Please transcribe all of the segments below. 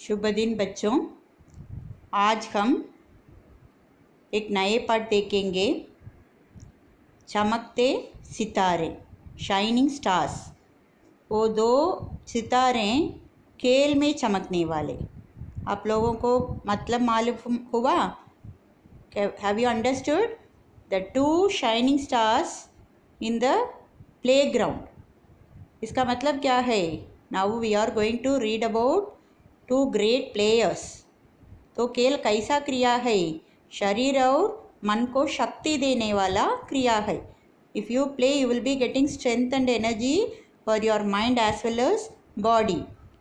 शुभ दिन बच्चों। आज हम एक नए पाठ देखेंगे। चमकते सितारे शाइनिंग स्टार्स वो दो सितारे खेल में चमकने वाले। आप लोगों को मतलब मालूम हुआ? Have you understood the two shining stars in the playground इसका मतलब क्या है? Now we are going to read about two great players तो खेल कैसा क्रिया है? शरीर और मन को शक्ति देने वाला क्रिया है। If you play you will be getting strength and energy for your mind as well as body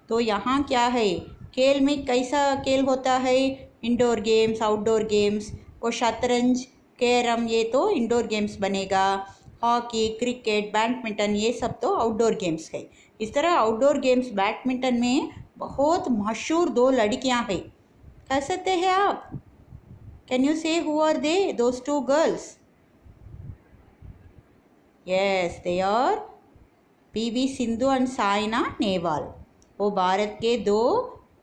तो यहाँ क्या है? खेल में कैसा खेल होता है? इंडोर गेम्स आउटडोर गेम्स वो शतरंज, कैरम, ये तो इंडोर गेम्स बनेगा। हॉकी क्रिकेट बैडमिंटन ये सब तो आउटडोर गेम्स है। इस तरह आउटडोर गेम्स बैडमिंटन में बहुत मशहूर दो लड़कियाँ हैं। कह सकते हैं आप? Can you say who are they those two girls yes they are P V Sindhu and Saina Nehwal वो भारत के दो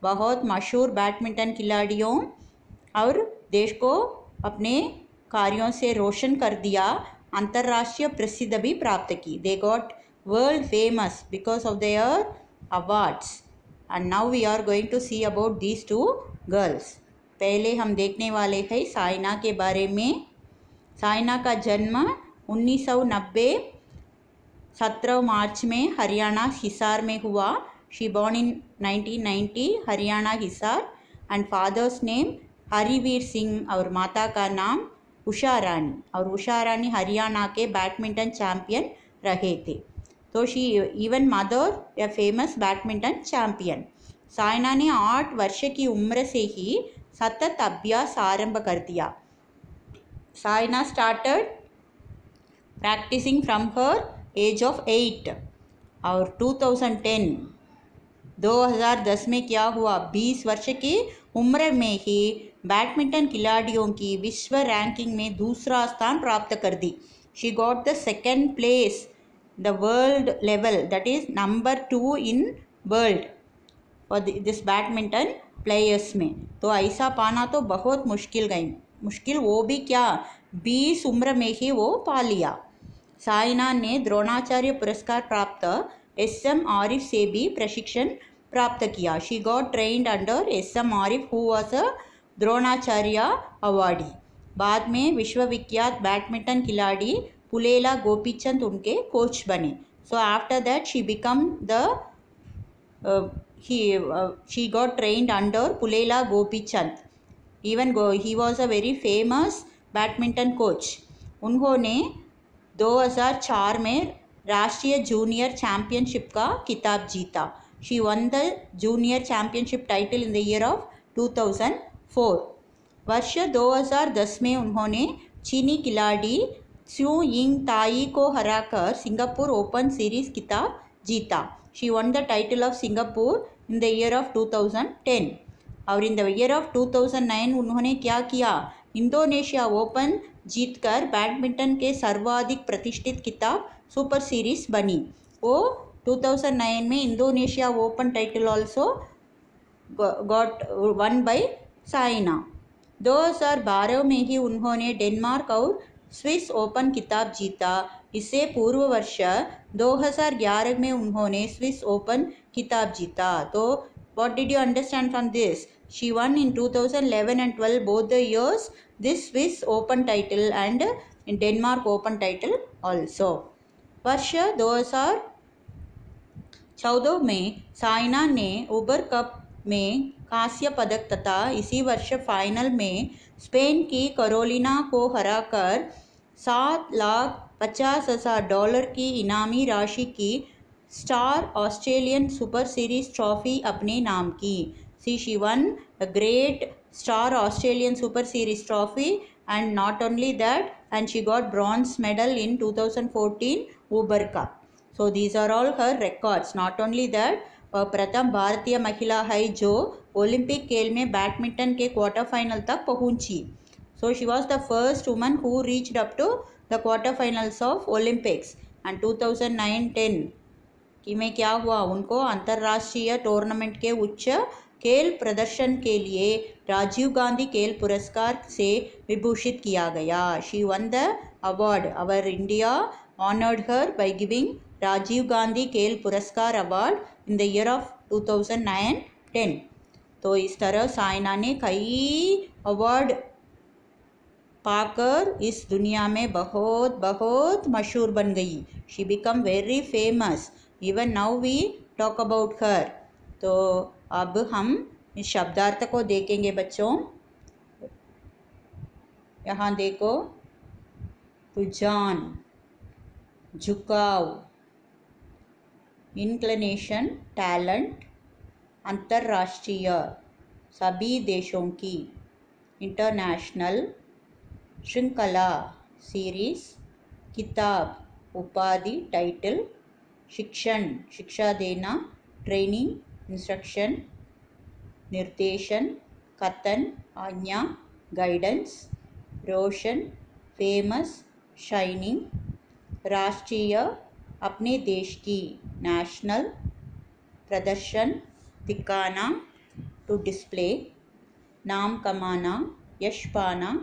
बहुत मशहूर बैडमिंटन खिलाड़ियों और देश को अपने कार्यों से रोशन कर दिया, अंतर्राष्ट्रीय प्रसिद्ध भी प्राप्त की। They got world famous because of their awards. And now we are going to see about these two girls पहले हम देखने वाले हैं साइना के बारे में। साइना का जन्म 1990 17 मार्च में हरियाणा हिसार में हुआ। She born in 1990 Haryana Hisar. And father's name Harivir Singh और माता का नाम उषा रानी। और उषा रानी हरियाणा के बैडमिंटन चैम्पियन रहे थे। तो she even mother a famous badminton champion Saina ने आठ वर्ष की उम्र से ही सतत अभ्यास आरंभ कर दिया Saina started practising from her age of eight और 2010 2010 में क्या हुआ? 20 वर्ष की उम्र में ही बैडमिंटन खिलाड़ियों की विश्व रैंकिंग में दूसरा स्थान प्राप्त कर दी। She got the second place the world level, that is number two in world for this badminton players में। तो ऐसा पाना तो बहुत मुश्किल गई। मुश्किल वो भी क्या? बीस उम्र में ही वो पा लिया। साइना ने द्रोणाचार्य पुरस्कार प्राप्त, एस एम आरिफ से भी प्रशिक्षण प्राप्त किया। She got trained under S M Arif who was a Dronacharya awardee. बाद में विश्वविख्यात बैडमिंटन खिलाड़ी पुलेला गोपीचंद उनके कोच बने। So after that she become the he uh, she got trained under Pulela Gopichand. Even go, he was a very famous badminton coach उन्होंने 2004 में राष्ट्रीय junior championship का किताब जीता। She won the junior championship title in the year of 2004 वर्ष 2010 में उन्होंने चीनी खिलाड़ी स्यू यिंग ताई को हराकर सिंगापुर ओपन सीरीज़ किताब जीता। She won the title of Singapore in the year of 2010 और इन द ईयर ऑफ़ 2009 उन्होंने क्या किया? इंडोनेशिया ओपन जीतकर बैडमिंटन के सर्वाधिक प्रतिष्ठित किताब सुपर सीरीज़ बनी। वो 2009 में Indonesia open title also got won by Saina 2012 में ही उन्होंने डेनमार्क और स्विस ओपन किताब जीता। इससे पूर्व वर्ष 2011 में उन्होंने स्विस ओपन किताब जीता। तो what did you understand from this she won in 2011 and 12 both the years this Swiss open title and Denmark open title also वर्ष 2014 में साइना ने उबर कप में कांस्य पदक तथा इसी वर्ष फाइनल में स्पेन की करोलिना को हराकर सात लाख पचास हज़ार डॉलर की इनामी राशि की star Australian super series trophy अपने नाम की। See she won a great star Australian super series trophy and not only that, and she got bronze medal in 2014 Uber cup so these are all her records. Not only that प्रथम भारतीय महिला है जो Olympic खेल में badminton के quarter final तक पहुँची। She was the first woman who reached up to the quarter finals of Olympics and 2009-10 कि में क्या हुआ? उनको अंतर्राष्ट्रीय टूर्नामेंट के उच्च खेल प्रदर्शन के लिए राजीव गांधी खेल पुरस्कार से विभूषित किया गया। She won the award our India honoured her by giving Rajiv Gandhi खेल पुरस्कार award in the year of 2009-10 तो इस तरह साइना ने कई अवार्ड पाकर इस दुनिया में बहुत बहुत मशहूर बन गई। She become very famous even now we talk about her तो अब हम इस शब्दार्थ को देखेंगे बच्चों। यहाँ देखो। रुझान झुकाव इंक्लिनेशन टैलेंट अंतर्राष्ट्रीय, सभी देशों की इंटरनेशनल श्रृंखला सीरीज़ किताब उपाधि टाइटल शिक्षण शिक्षा देना ट्रेनिंग इंस्ट्रक्शन निर्देशन कथन आज्ञा गाइडेंस रोशन फ़ेमस शाइनिंग राष्ट्रीय अपने देश की नेशनल प्रदर्शन दिखाना टू डिस्प्ले नाम कमाना यश पाना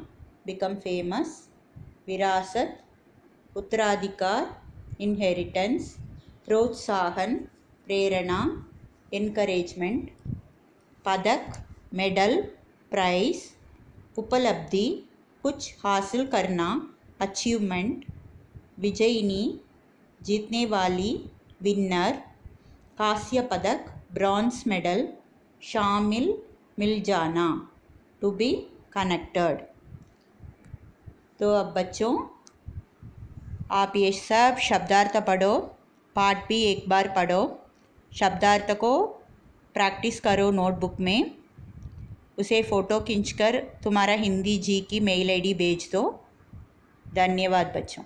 बिकम फ़ेमस विरासत उत्तराधिकार इनहेरिटेंस प्रोत्साहन प्रेरणा इनकरेजमेंट पदक मेडल प्राइज उपलब्धि कुछ हासिल करना अचीवमेंट विजयिनी जीतने वाली विनर कांस्य पदक ब्रॉन्ज मेडल शामिल मिल जाना टू बी कनेक्टेड तो अब बच्चों, आप ये सब शब्दार्थ पढ़ो पार्ट भी एक बार पढ़ो। शब्दार्थ को प्रैक्टिस करो नोटबुक में। उसे फ़ोटो खींचकर तुम्हारा हिंदी जी की मेल आईडी भेज दो। धन्यवाद बच्चों।